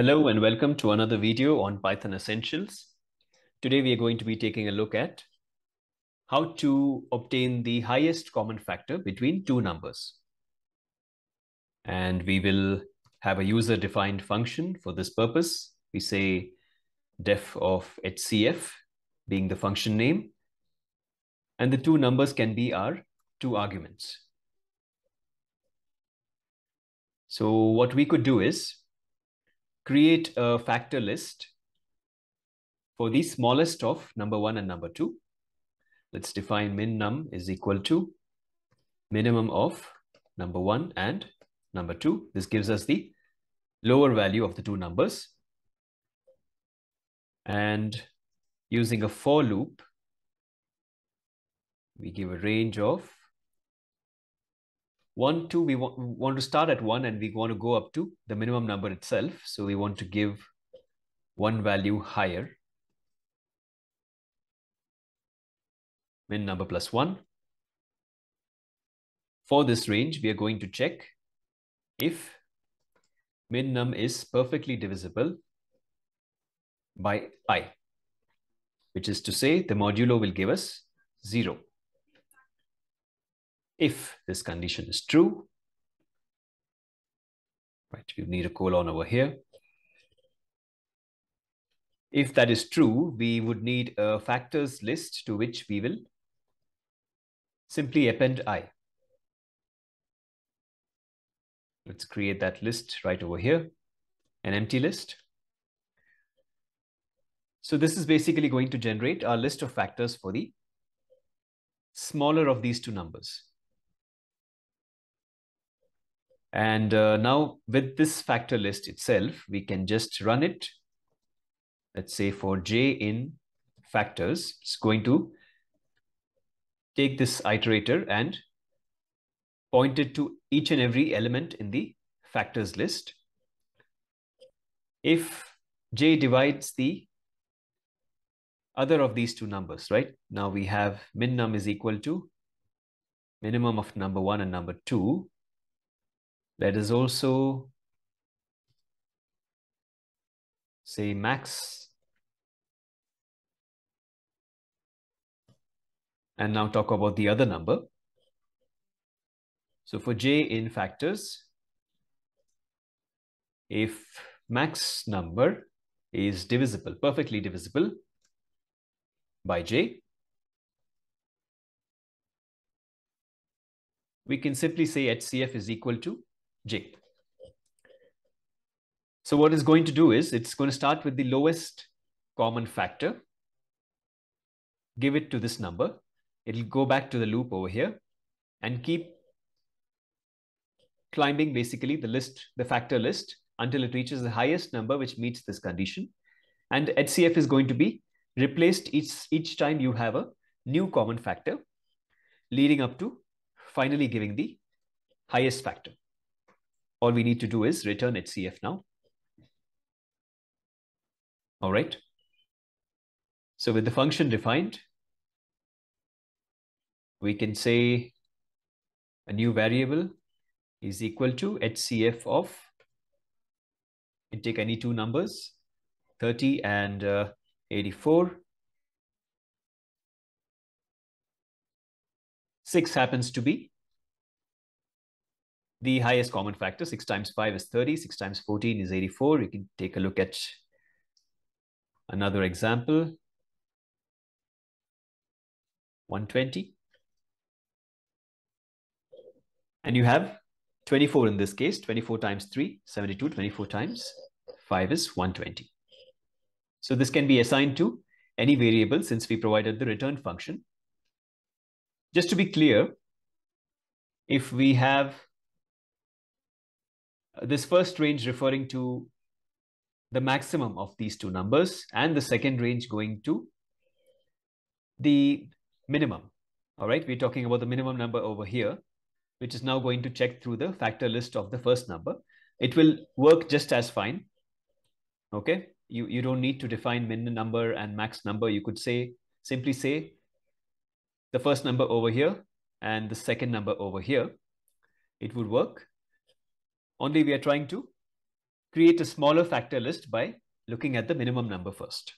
Hello and welcome to another video on Python Essentials. Today we are going to be taking a look at how to obtain the highest common factor between two numbers. And we will have a user-defined function for this purpose. We say def of HCF being the function name. And the two numbers can be our two arguments. So what we could do is create a factor list for the smallest of number one and number two. Let's define min num is equal to minimum of number one and number two. This gives us the lower value of the two numbers. And using a for loop, we give a range of 1, 2, we want, want to start at 1 and we want to go up to the minimum number itself. So we want to give one value higher. Min number plus 1. For this range, we are going to check if min num is perfectly divisible by i, which is to say the modulo will give us 0. If this condition is true, right, we need a colon over here. If that is true, we would need a factors list to which we will simply append i. Let's create that list right over here, an empty list. So this is basically going to generate our list of factors for the smaller of these two numbers. And uh, now with this factor list itself, we can just run it. Let's say for j in factors, it's going to take this iterator and point it to each and every element in the factors list. If j divides the other of these two numbers, right? Now we have min num is equal to minimum of number one and number two. Let us also say max. And now talk about the other number. So for j in factors, if max number is divisible, perfectly divisible by j, we can simply say HCF is equal to j. So what it's going to do is it's going to start with the lowest common factor, give it to this number. It'll go back to the loop over here and keep climbing basically the list, the factor list until it reaches the highest number which meets this condition. And HCF is going to be replaced each, each time you have a new common factor leading up to finally giving the highest factor all we need to do is return HCF now. All right. So with the function defined, we can say a new variable is equal to HCF of, you take any two numbers, 30 and uh, 84. 6 happens to be the highest common factor. 6 times 5 is 30. 6 times 14 is 84. You can take a look at another example. 120. And you have 24 in this case. 24 times 3, 72. 24 times 5 is 120. So this can be assigned to any variable since we provided the return function. Just to be clear, if we have this first range referring to the maximum of these two numbers and the second range going to the minimum. All right, we're talking about the minimum number over here, which is now going to check through the factor list of the first number. It will work just as fine. Okay, you, you don't need to define min number and max number. You could say, simply say the first number over here and the second number over here. It would work only we are trying to create a smaller factor list by looking at the minimum number first.